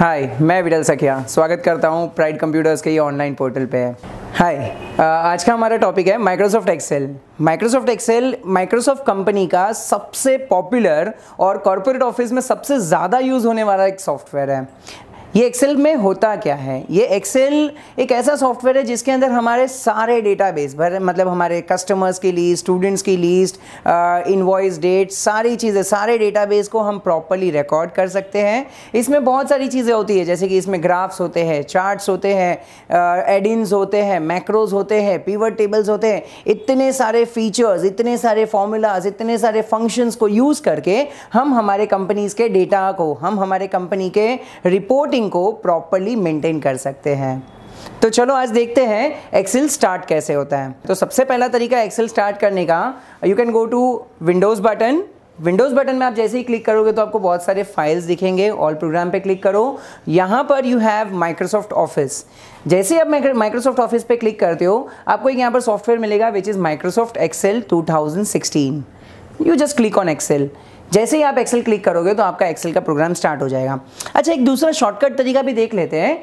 हाय मैं विडल सखिया। स्वागत करता हूँ प्राइड कंप्यूटर्स के ये ऑनलाइन पोर्टल पे। हाय आज का हमारा टॉपिक है Microsoft Excel Microsoft Excel Microsoft company का सबसे पॉपुलर और कॉरपोरेट ऑफ़िस में सबसे ज़्यादा यूज़ होने वाला एक सॉफ्टवेयर है। ये एक्सेल में होता क्या है? ये एक्सेल एक ऐसा सॉफ्टवेयर है जिसके अंदर हमारे सारे डेटाबेस भर मतलब हमारे कस्टमर्स की लिस्ट स्टूडेंट्स की लिस्ट इनवॉइस डेट सारी चीज़ें, सारे डेटाबेस को हम प्रॉपरली रिकॉर्ड कर सकते हैं। इसमें बहुत सारी चीज़ें होती है, जैसे कि इसमें ग्राफ्स होते हैं चार्ट्स होते हैं एडिन्स होते हैं मैक्रोज होते हैं पीवर टेबल्स होते हैं। इतने सारे फीचर्स इतने सारे फॉर्मूलाज इतने सारे फ़ंक्शंस को यूज़ करके हम हमारे कंपनीज़ के डेटा को, हम हमारे कंपनी के रिपोर्टिंग रिपोर्टिंग को प्रॉपरली मेंटेन कर सकते हैं। तो चलो आज देखते हैं एक्सेल स्टार्ट कैसे होता है। तो सबसे पहला तरीका एक्सेल स्टार्ट करने का you can go to Windows button Windows button में आप जैसे ही क्लिक करोगे तो आपको बहुत सारे फाइल्स दिखेंगे। ऑल प्रोग्राम पे क्लिक करो। यहाँ पर यू हैव माइक्रोसॉफ्ट ऑफ़िस जैसे आप माइक्रोसॉफ्ट ऑफ़िस पे क्लिक करते हो, आपको एक यहाँ पर सॉफ्टवेयर मिलेगा which is Microsoft Excel 2016 you just click on Excel जैसे ही आप एक्सेल क्लिक करोगे तो आपका एक्सेल का प्रोग्राम स्टार्ट हो जाएगा। अच्छा एक दूसरा शॉर्टकट तरीका भी देख लेते हैं।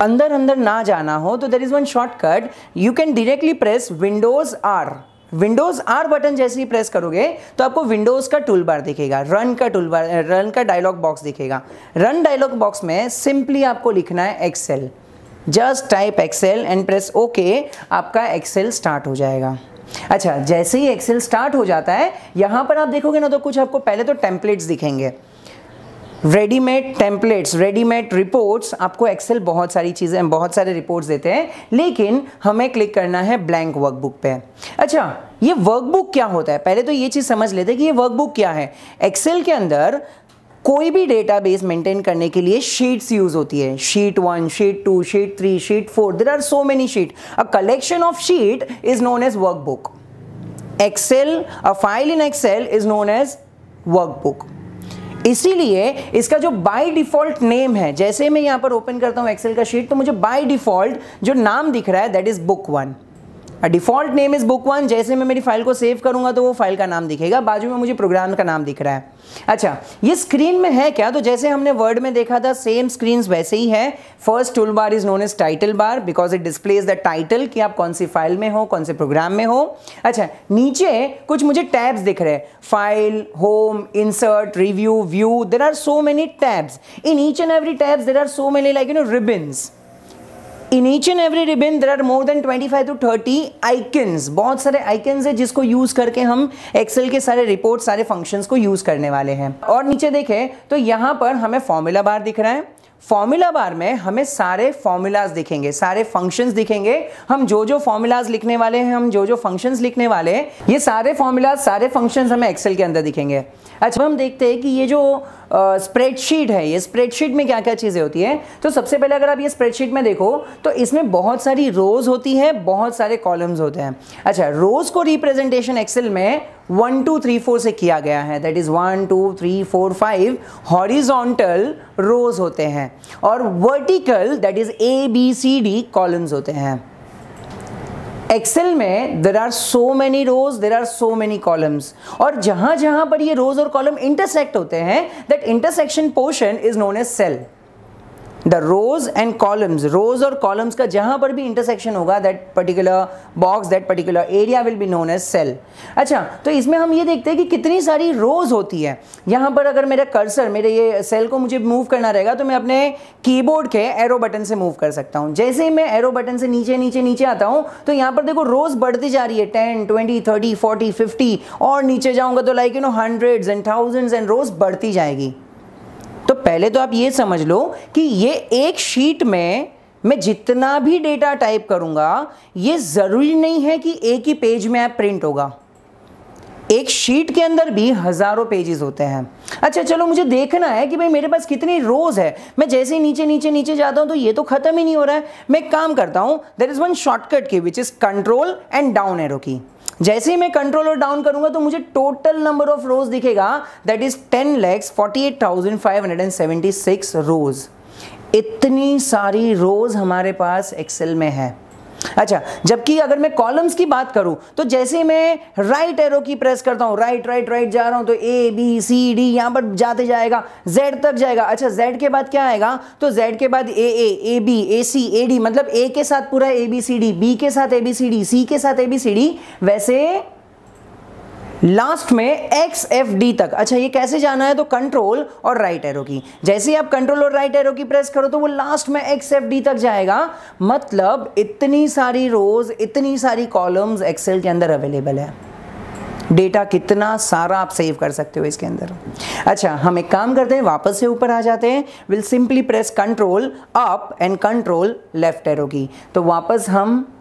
अंदर अंदर ना जाना हो तो there is one shortcut you can directly press Windows R Windows R button जैसे ही प्रेस करोगे तो आपको विंडोज़ का टूल बार दिखेगा। रन का टूल बार रन का डायलॉग बॉक्स दिखेगा। रन डायलॉग बॉक्स में सिंपली आपको लिखना है Excel just type Excel and press okay आपका एक्सेल स्टार्ट हो जाएगा। अच्छा जैसे ही एक्सेल स्टार्ट हो जाता है, यहाँ पर आप देखोगे ना तो कुछ आपको पहले तो टेम्पलेट्स दिखेंगे। रेडीमेड टेम्पलेट्स रेडीमेड रिपोर्ट्स आपको एक्सेल बहुत सारी चीज़ें, बहुत सारे रिपोर्ट्स देते हैं, लेकिन हमें क्लिक करना है ब्लैंक वर्कबुक पे। अच्छा ये वर्कबुक क्या होता है? पहले तो ये चीज़ समझ लेते हैं कि ये वर्कबुक क्या है। एक्सेल के अंदर कोई भी डेटाबेस मेंटेन करने के लिए शीट्स यूज़ होती है। Sheet one sheet two sheet three sheet four there are so many sheet a collection of sheet is known as workbook Excel a file in Excel is known as workbook इसीलिए इसका जो by default name है, जैसे मैं यहाँ पर open करता हूँ एक्सेल का शीट तो मुझे बाय डिफ़ॉल्ट जो नाम दिख रहा है that is book one default name is book one जैसे मैं मेरी फ़ाइल को सेव करूँगा तो वो फ़ाइल का नाम दिखेगा, बाजू में मुझे प्रोग्राम का नाम दिख रहा है। अच्छा ये स्क्रीन में है क्या? तो जैसे हमने वर्ड में देखा था सेम स्क्रीन वैसे ही है। First tool bar is known as title bar because it displays the title कि आप कौन सी फ़ाइल में हो, कौन से प्रोग्राम में हो। अच्छा नीचे कुछ मुझे टैब्स दिख रहे हैं। File home insert review view there are so many tabs in each and every tabs there are so many like you know ribbons in each and every ribbon there are more than 25 to 30 icons बहुत सारे icons है जिसको use करके हम Excel के सारे report सारे functions को यूज़ करने वाले हैं। और नीचे देखें तो यहाँ पर हमें फॉर्मूला बार दिख रहा है। फॉर्मूला बार में हमें सारे फॉर्मूलाज दिखेंगे, सारे फ़ंक्शंस दिखेंगे। हम जो जो फॉर्मूलाज लिखने वाले हैं, हम जो जो फ़ंक्शंस लिखने वाले हैं, ये सारे फॉर्मूलाज सारे फ़ंक्शंस हमें एक्सेल के अंदर दिखेंगे। अच्छा हम देखते हैं कि ये जो स्प्रेडशीट है, ये स्प्रेडशीट में क्या क्या चीज़ें होती है? तो सबसे पहले अगर आप ये स्प्रेडशीट में देखो तो इसमें बहुत सारी रोज होती है, बहुत सारे कॉलम्स होते हैं। अच्छा रोज को रिप्रेजेंटेशन एक्सेल में वन टू थ्री फोर से किया गया है। That is one two three four five horizontal rows होते हैं और vertical that is A B C D columns होते हैं। एक्सेल में there are so many rows there are so many columns और जहाँ जहाँ पर ये रोज और कॉलम इंटरसेक्ट होते हैं that intersection portion is known as cell the rows and columns rows और कॉलम्स का जहाँ पर भी इंटरसेक्शन होगा that particular box that particular area will be known as cell अच्छा तो इसमें हम ये देखते हैं कि कितनी सारी रोज होती है। यहाँ पर अगर मेरा कर्सर मेरे ये सेल को मुझे मूव करना रहेगा तो मैं अपने कीबोर्ड के एरो बटन से मूव कर सकता हूँ। जैसे ही मैं एरो बटन से नीचे नीचे नीचे आता हूँ तो यहाँ पर देखो रोज बढ़ती जा रही है। Ten twenty thirty forty fifty और नीचे जाऊँगा तो like you know hundreds and thousands and rows बढ़ती जाएगी। पहले तो आप ये समझ लो कि ये एक शीट में मैं जितना भी डेटा टाइप करूँगा, ये ज़रूरी नहीं है कि एक ही पेज में ऐप प्रिंट होगा। एक शीट के अंदर भी हज़ारों पेजेस होते हैं। अच्छा चलो मुझे देखना है कि भाई मेरे पास कितनी रोज है। मैं जैसे ही नीचे नीचे नीचे जाता हूँ तो ये तो खत्म ही नहीं हो रहा है। मैं काम करता हूँ देर is one shortcut key which is control and down arrow key. जैसे ही मैं कंट्रोल और डाउन करूँगा तो मुझे टोटल नंबर ऑफ़ रोज दिखेगा। That is ten lakhs forty eight thousand five hundred and seventy six rows इतनी सारी रोज हमारे पास एक्सेल में है। अच्छा जबकि अगर मैं कॉलम्स की बात करूँ तो जैसे मैं राइट एरो की प्रेस करता हूँ राइट राइट राइट जा रहा हूँ तो ए बी सी डी यहाँ पर जाते जाएगा जेड तक जाएगा। अच्छा जेड के बाद क्या आएगा? तो जेड के बाद ए ए A B A C A D मतलब ए के साथ पूरा A B C D B के साथ A B C D C के साथ ए बी सी डी वैसे लास्ट में एक्स एफ़ डी तक। अच्छा ये कैसे जाना है? तो कंट्रोल और राइट एरो की। जैसे ही आप कंट्रोल और राइट एरो की प्रेस करो तो वो लास्ट में एक्स एफ़ डी तक जाएगा। मतलब इतनी सारी रोज इतनी सारी कॉलम्स एक्सेल के अंदर अवेलेबल है। डेटा कितना सारा आप सेव कर सकते हो इसके अंदर। अच्छा हम एक काम करते हैं, वापस से ऊपर आ जाते हैं। We'll simply press control up and control left arrow key. तो वापस हम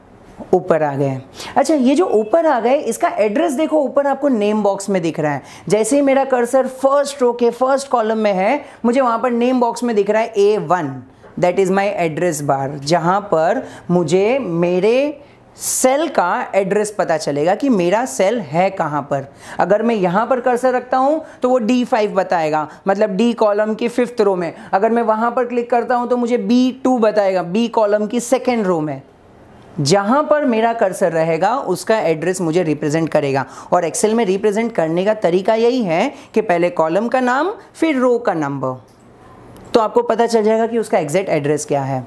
ऊपर आ गए। अच्छा ये जो ऊपर आ गए, इसका एड्रेस देखो, ऊपर आपको नेम बॉक्स में दिख रहा है। जैसे ही मेरा कर्सर फ़र्स्ट रो के फ़र्स्ट कॉलम में है, मुझे वहाँ पर नेम बॉक्स में दिख रहा है A one that is my address bar जहाँ पर मुझे मेरे सेल का एड्रेस पता चलेगा कि मेरा सेल है कहाँ पर। अगर मैं यहाँ पर कर्सर रखता हूँ तो वो D5 बताएगा। मतलब डी कॉलम की फिफ्थ रो में। अगर मैं वहाँ पर क्लिक करता हूँ तो मुझे B2 बताएगा बी कॉलम की सेकेंड रो में। जहाँ पर मेरा कर्सर रहेगा, उसका एड्रेस मुझे रिप्रेजेंट करेगा। और एक्सेल में रिप्रेजेंट करने का तरीका यही है कि पहले कॉलम का नाम, फिर रो का नंबर तो आपको पता चल जाएगा कि उसका एग्जैक्ट एड्रेस क्या है।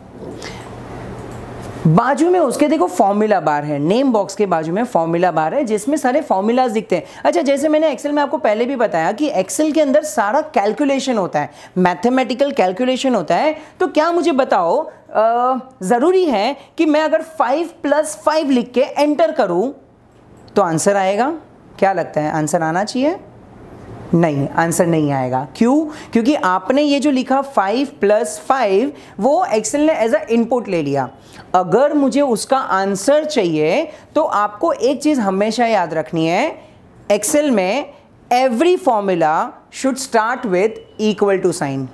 बाजू में उसके देखो फॉर्मूला बार है। नेम बॉक्स के बाजू में फॉर्मूला बार है, जिसमें सारे फॉर्मूलाज दिखते हैं। अच्छा जैसे मैंने एक्सेल में आपको पहले भी बताया कि एक्सेल के अंदर सारा कैलकुलेशन होता है। मैथमेटिकल कैलकुलेशन होता है। तो क्या मुझे बताओ ज़रूरी है कि मैं अगर फाइव प्लस फाइव लिख के एंटर करूँ तो आंसर आएगा। क्या लगता है? आंसर आना चाहिए? नहीं आंसर नहीं आएगा। क्यों? क्योंकि आपने ये जो लिखा फाइव प्लस फाइव वो एक्सेल ने एज अ इनपुट ले लिया। अगर मुझे उसका आंसर चाहिए तो आपको एक चीज़ हमेशा याद रखनी है। एक्सेल में every formula should start with equal to sign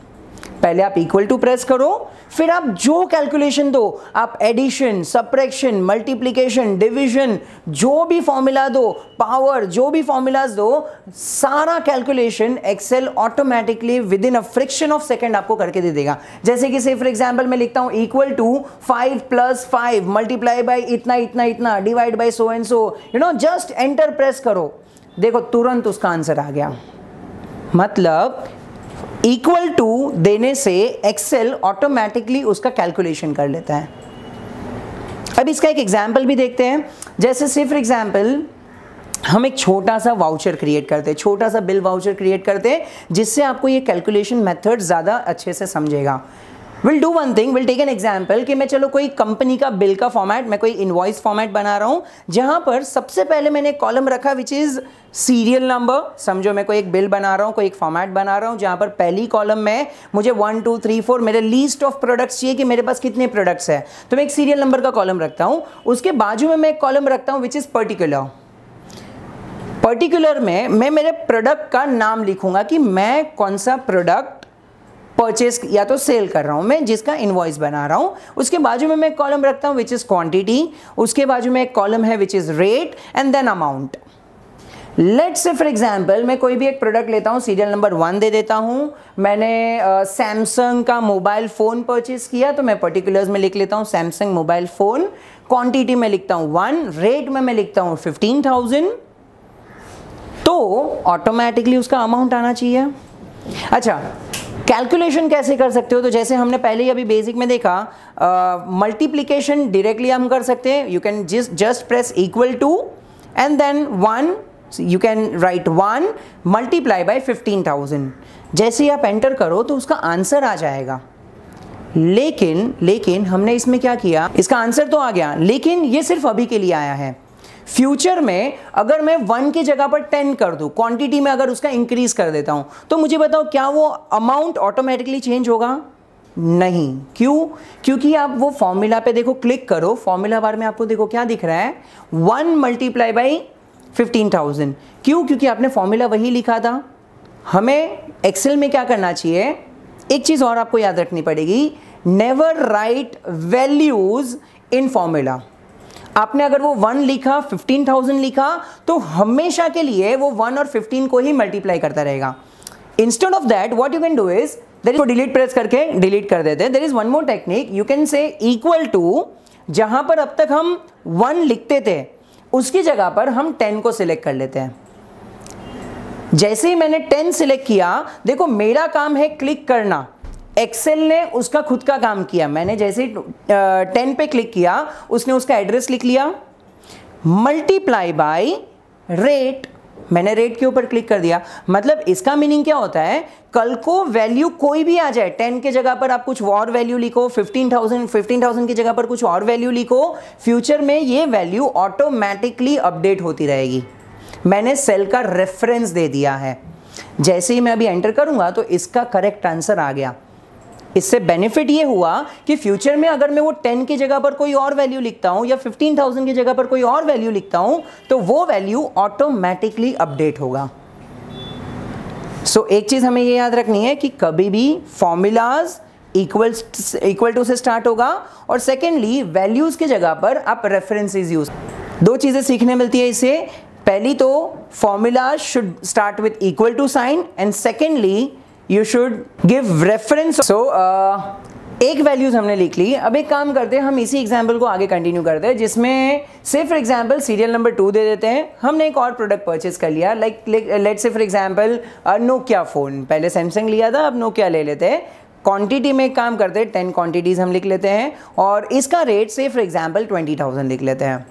पहले आप इक्वल टू प्रेस करो, फिर आप जो कैलकुलेशन दो, आप एडिशन सप्रेक्शन मल्टीप्लीकेशन डिविजन जो भी फॉर्मूला दो पावर जो भी फॉर्मूलाज दो, सारा calculation Excel automatically within a fraction of second आपको करके दे देगा। जैसे कि से फॉर एग्ज़ाम्पल मैं लिखता हूँ equal to five plus five multiply by इतना इतना इतना divide by so and so you know just enter press करो। देखो, तुरंत उसका आंसर आ गया। मतलब इक्वल टू देने से एक्सेल ऑटोमेटिकली उसका कैलकुलेशन कर लेता है। अब इसका एक एग्ज़ाम्पल भी देखते हैं। जैसे से फॉर एग्ज़ाम्पल हम एक छोटा सा वाउचर क्रिएट करते हैं, छोटा सा बिल वाउचर क्रिएट करते हैं, जिससे आपको ये कैलकुलेशन मेथड ज़्यादा अच्छे से समझेगा। We'll do one thing we'll take an example कि मैं चलो कोई कंपनी का बिल का फॉर्मेट मैं कोई इनवॉइस फॉर्मेट बना रहा हूँ, जहाँ पर सबसे पहले मैंने कॉलम रखा विच इज़ सीरियल नंबर समझो मैं कोई एक बिल बना रहा हूँ, कोई एक फॉर्मेट बना रहा हूँ, जहाँ पर पहली कॉलम में मुझे वन टू थ्री फोर मेरे लीस्ट ऑफ़ प्रोडक्ट्स चाहिए कि मेरे पास कितने प्रोडक्ट्स हैं। तो मैं एक सीरियल नंबर का कॉलम रखता हूँ। उसके बाजू में मैं एक कॉलम रखता हूँ विच इज़ पर्टिकुलर पर्टिकुलर में मैं मेरे प्रोडक्ट का नाम लिखूँगा कि मैं कौन सा प्रोडक्ट परचेस या तो सेल कर रहा हूँ मैं जिसका इनवॉइस बना रहा हूँ। उसके बाजू में मैं कॉलम रखता हूँ विच इज़ क्वांटिटी उसके बाजू में एक कॉलम है which is rate and then amount let say for example मैं कोई भी एक प्रोडक्ट लेता हूँ सीरियल नंबर वन दे देता हूँ। मैंने सैमसंग uh, का मोबाइल फ़ोन परचेस किया तो मैं पर्टिकुलर्स में लिख लेता हूँ सैमसंग मोबाइल फ़ोन क्वांटिटी में लिखता हूँ वन रेट में मैं लिखता हूँ फिफ्टीन थाउज़ेंड तो ऑटोमेटिकली उसका अमाउंट आना चाहिए। अच्छा कैलकुलेशन कैसे कर सकते हो? तो जैसे हमने पहले ही अभी बेसिक में देखा मल्टीप्लीकेशन डायरेक्टली हम कर सकते हैं। You can just just press equal to and then one you can write one multiply by fifteen thousand जैसे ही आप एंटर करो तो उसका आंसर आ जाएगा। लेकिन लेकिन हमने इसमें क्या किया? इसका आंसर तो आ गया, लेकिन ये सिर्फ़ अभी के लिए आया है। फ्यूचर में अगर मैं वन की जगह पर टेन कर दूँ क्वांटिटी में अगर उसका इंक्रीज कर देता हूँ तो मुझे बताओ क्या वो अमाउंट ऑटोमेटिकली चेंज होगा? नहीं। क्यों? क्योंकि आप वो फॉर्मूला पे देखो क्लिक करो फॉर्मूला बार में आपको देखो क्या दिख रहा है? One multiply by fifteen thousand क्यों? क्योंकि आपने फॉर्मूला वही लिखा था। हमें एक्सेल में क्या करना चाहिए? एक चीज़ और आपको याद रखनी पड़ेगी। Never write values in formula आपने अगर वो वन लिखा फिफ्टीन थाउज़ेंड लिखा तो हमेशा के लिए वो वन और फिफ्टीन को ही मल्टीप्लाई करता रहेगा। Instead of that what you can do is there is delete press करके डिलीट कर देते हैं। There is one more technique you can say equal to जहाँ पर अब तक हम वन लिखते थे, उसकी जगह पर हम टेन को सिलेक्ट कर लेते हैं। जैसे ही मैंने टेन सिलेक्ट किया, देखो मेरा काम है क्लिक करना। एक्सेल ने उसका खुद का काम किया। मैंने जैसे टेन पे क्लिक किया, उसने उसका एड्रेस लिख लिया। मल्टीप्लाई बाय रेट मैंने रेट के ऊपर क्लिक कर दिया। मतलब इसका मीनिंग क्या होता है? कल को वैल्यू कोई भी आ जाए टेन के जगह पर आप कुछ और वैल्यू लिखो फिफ्टीन थाउज़ेंड फिफ्टीन थाउज़ेंड की जगह पर कुछ और वैल्यू लिखो फ्यूचर में ये वैल्यू ऑटोमेटिकली अपडेट होती रहेगी। मैंने सेल का रेफरेंस दे दिया है। जैसे ही मैं अभी एंटर करूँगा तो इसका करेक्ट आंसर आ गया। इससे बेनिफिट ये हुआ कि फ्यूचर में अगर मैं वो टेन की जगह पर कोई और वैल्यू लिखता हूँ या फिफ्टीन थाउज़ेंड की जगह पर कोई और वैल्यू लिखता हूँ तो वो वैल्यू ऑटोमेटिकली अपडेट होगा। सो so, एक चीज़ हमें ये याद रखनी है कि कभी भी फॉर्मूलाज इक्वल इक्वल टू से स्टार्ट होगा और सेकेंडली वैल्यूज़ की जगह पर आप रेफरेंसेस यूज़ दो चीज़ें सीखने मिलती है इसे पहली तो formulas should start with equal to sign and secondly you should give reference so एक वैल्यूज़ हमने लिख ली। अब एक काम करते हैं, हम इसी एग्ज़ाम्पल को आगे कंटिन्यू करते हैं, जिसमें से for example serial number two दे देते हैं। हमने एक और प्रोडक्ट परचेज कर लिया। Like let say for example Nokia phone पहले सैमसंग लिया था, अब नोकिया ले लेते हैं। क्वांटिटी में एक काम करते हैं टेन क्वांटिटीज़ हम लिख लेते हैं और इसका रेट से फॉर एग्ज़ाम्पल ट्वेंटी थाउज़ेंड लिख लेते हैं।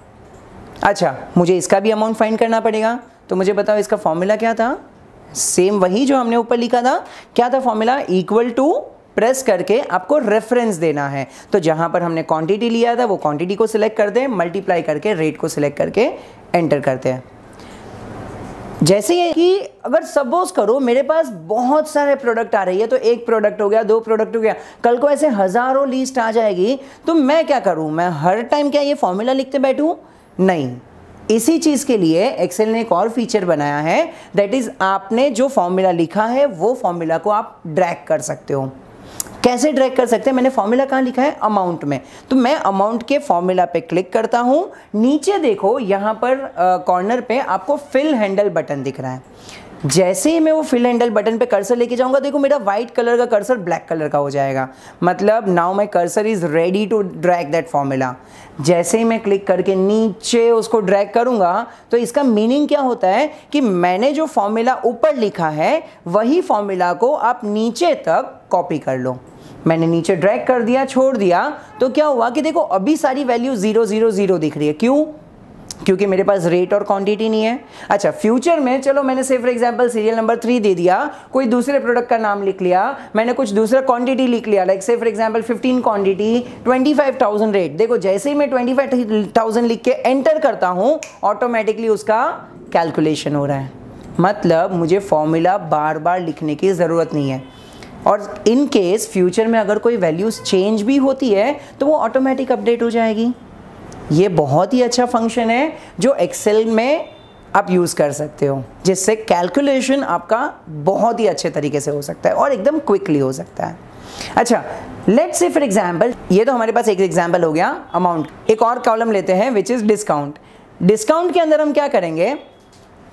अच्छा मुझे इसका भी अमाउंट फाइंड करना पड़ेगा। तो मुझे बताओ इसका फॉर्मूला क्या था? सेम वही जो हमने ऊपर लिखा था, क्या था फॉर्मूला इक्वल टू प्रेस करके आपको रेफरेंस देना है। तो जहाँ पर हमने क्वांटिटी लिया था, वो क्वांटिटी को सिलेक्ट कर दें मल्टीप्लाई करके रेट को सिलेक्ट करके एंटर करते हैं। जैसे ये कि अगर सपोज़ करो, मेरे पास बहुत सारे प्रोडक्ट आ रही है तो एक प्रोडक्ट हो गया, दो प्रोडक्ट हो गया, कल को ऐसे हज़ारों लिस्ट आ जाएगी तो मैं क्या करूँ? मैं हर टाइम क्या ये फॉर्मूला लिखते बैठूं? नहीं। इसी चीज़ के लिए एक्सेल ने एक और फीचर बनाया है दैट इज़ आपने जो फॉर्मूला लिखा है, वो फॉर्मूला को आप ड्रैग कर सकते हो। कैसे ड्रैग कर सकते हैं? मैंने फॉर्मूला कहाँ लिखा है? अमाउंट में। तो मैं अमाउंट के फॉर्मूला पे क्लिक करता हूँ। नीचे देखो, यहाँ पर कॉर्नर पे आपको फिल हैंडल बटन दिख रहा है। जैसे ही मैं वो फिल हैंडल बटन पे कर्सर लेके जाऊँगा, देखो मेरा व्हाइट कलर का कर्सर ब्लैक कलर का हो जाएगा। मतलब now my cursor is ready to drag that formula जैसे ही मैं क्लिक करके नीचे उसको ड्रैग करूँगा तो इसका मीनिंग क्या होता है कि मैंने जो फॉर्मूला ऊपर लिखा है, वही फॉर्मूला को आप नीचे तक कॉपी कर लो। मैंने नीचे ड्रैग कर दिया, छोड़ दिया तो क्या हुआ कि देखो अभी सारी वैल्यू ज़ीरो ज़ीरो ज़ीरो दिख रही है। क्यों? क्योंकि मेरे पास रेट और क्वांटिटी नहीं है। अच्छा फ्यूचर में चलो मैंने say for example serial number three दे दिया कोई दूसरे प्रोडक्ट का नाम लिख लिया मैंने कुछ दूसरा क्वांटिटी लिख लिया लाइक से फॉर एग्जांपल 15 क्वांटिटी 25,000 रेट देखो जैसे ही मैं 25,000 लिख के एंटर करता हूँ ऑटोमेटिकली उसका कैलकुलेशन हो रहा है। मतलब मुझे फॉर्मूला बार बार लिखने की ज़रूरत नहीं है। और इन केस फ्यूचर में अगर कोई वैल्यूज़ चेंज भी होती है तो वो ऑटोमेटिक अपडेट हो जाएगी। ये बहुत ही अच्छा फ़ंक्शन है जो एक्सेल में आप यूज़ कर सकते हो, जिससे कैलकुलेशन आपका बहुत ही अच्छे तरीके से हो सकता है और एकदम क्विकली हो सकता है। अच्छा लेट से फॉर एग्ज़ाम्पल ये तो हमारे पास एक एग्ज़ाम्पल हो गया अमाउंट एक और कॉलम लेते हैं विच इज़ डिस्काउंट डिस्काउंट के अंदर हम क्या करेंगे?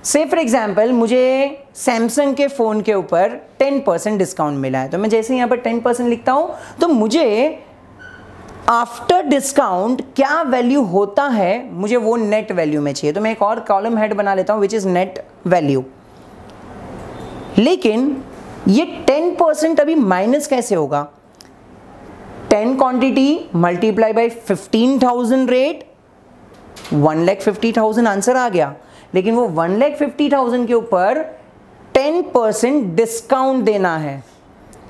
से फॉर एग्ज़ाम्पल मुझे सैमसंग के फ़ोन के ऊपर 10 परसेंट डिस्काउंट मिला है तो मैं जैसे यहाँ पर 10 परसेंट लिखता हूँ तो मुझे आफ्टर डिस्काउंट क्या वैल्यू होता है? मुझे वो नेट वैल्यू में चाहिए। तो मैं एक और कॉलम हेड बना लेता हूँ विच इज़ नेट वैल्यू लेकिन ये 10 परसेंट अभी माइनस कैसे होगा? 10 quantity multiply by 15,000 rate one lakh fifty thousand answer आ गया। लेकिन वो वन लैख फिफ्टी थाउज़ेंड के ऊपर 10 परसेंट डिस्काउंट देना है।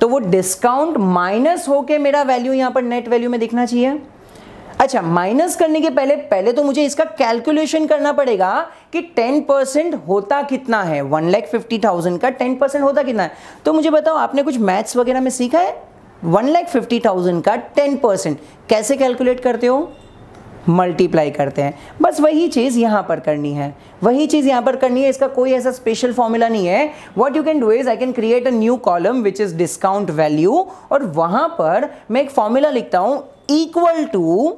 तो वो डिस्काउंट माइनस होके मेरा वैल्यू यहाँ पर नेट वैल्यू में दिखना चाहिए। अच्छा माइनस करने के पहले पहले तो मुझे इसका कैलकुलेशन करना पड़ेगा कि 10 परसेंट होता कितना है। वन लैख फिफ्टी थाउज़ेंड का 10 परसेंट होता कितना है। तो मुझे बताओ, आपने कुछ मैथ्स वगैरह में सीखा है? वन लैख फिफ्टी थाउज़ेंड का 10 परसेंट कैसे कैलकुलेट करते हो? मल्टीप्लाई करते हैं। बस वही चीज़ यहाँ पर करनी है। वही चीज़ यहाँ पर करनी है, इसका कोई ऐसा स्पेशल फॉर्मूला नहीं है। What you can do is I can create a new column which is discount value और वहाँ पर मैं एक फॉर्मूला लिखता हूँ इक्वल टू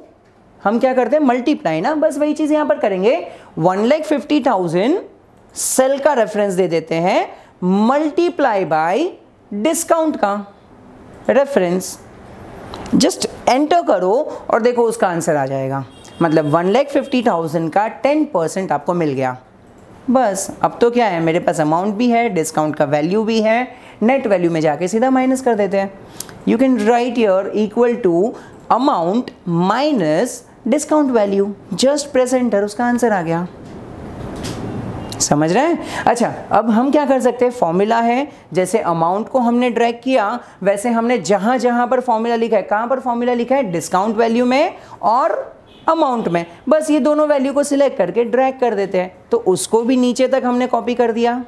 हम क्या करते हैं मल्टीप्लाई ना, बस वही चीज़ यहाँ पर करेंगे। One lakh fifty thousand cell का रेफरेंस दे देते हैं। मल्टीप्लाई बाय डिस्काउंट का रेफरेंस जस्ट एंटर करो और देखो उसका आंसर आ जाएगा। मतलब वन लैख फिफ्टी थाउज़ेंड का टेन परसेंट आपको मिल गया। बस, अब तो क्या है, मेरे पास अमाउंट भी है डिस्काउंट का वैल्यू भी है नेट वैल्यू में जाके सीधा माइनस कर देते हैं। You can write your equal to amount minus discount value just press enter उसका आंसर आ गया। समझ रहे हैं? अच्छा अब हम क्या कर सकते हैं? फॉर्मूला है, जैसे अमाउंट को हमने ड्रैग किया, वैसे हमने जहाँ जहाँ पर फॉर्मूला लिखा है, कहाँ पर फॉर्मूला लिखा है? डिस्काउंट वैल्यू में और अमाउंट में। बस ये दोनों वैल्यू को सिलेक्ट करके ड्रैग कर देते हैं। तो उसको भी नीचे तक हमने कॉपी कर दिया।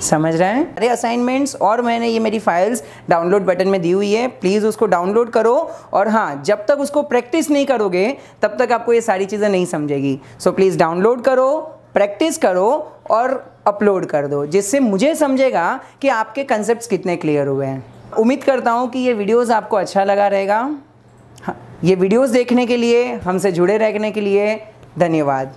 समझ रहे हैं? अरे असाइनमेंट्स और मैंने ये मेरी फाइल्स डाउनलोड बटन में दी हुई है। प्लीज़ उसको डाउनलोड करो। और हाँ जब तक उसको प्रैक्टिस नहीं करोगे, तब तक आपको ये सारी चीज़ें नहीं समझेगी। सो प्लीज़ डाउनलोड करो प्रैक्टिस करो, और अपलोड कर दो। जिससे मुझे समझेगा कि आपके कंसेप्ट कितने क्लियर हुए हैं। उम्मीद करता हूँ कि ये वीडियोज़ आपको अच्छा लगा रहेगा। ये वीडियोस देखने के लिए हमसे जुड़े रहने के लिए धन्यवाद।